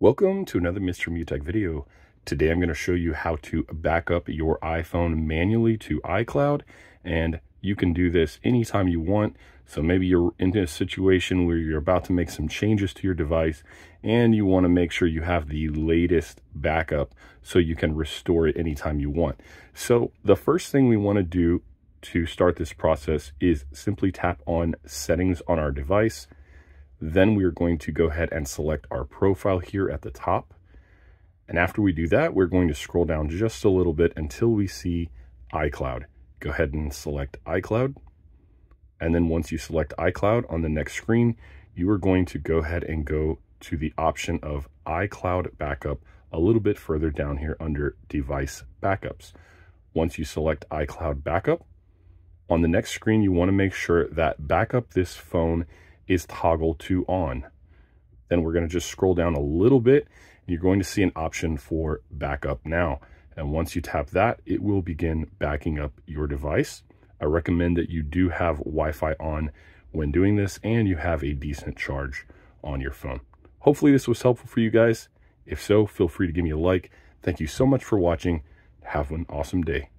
Welcome to another Mr. Mew Tech video. Today I'm going to show you how to back up your iPhone manually to iCloud and you can do this anytime you want. So maybe you're in a situation where you're about to make some changes to your device and you want to make sure you have the latest backup so you can restore it anytime you want. So the first thing we want to do to start this process is simply tap on settings on our device then we're going to go ahead and select our profile here at the top. And after we do that, we're going to scroll down just a little bit until we see iCloud. Go ahead and select iCloud. And then once you select iCloud on the next screen, you are going to go ahead and go to the option of iCloud Backup a little bit further down here under Device Backups. Once you select iCloud Backup, on the next screen, you want to make sure that Backup This Phone is toggle to on. Then we're going to just scroll down a little bit and you're going to see an option for backup now. And once you tap that, it will begin backing up your device. I recommend that you do have Wi-Fi on when doing this and you have a decent charge on your phone. Hopefully this was helpful for you guys. If so, feel free to give me a like. Thank you so much for watching. Have an awesome day.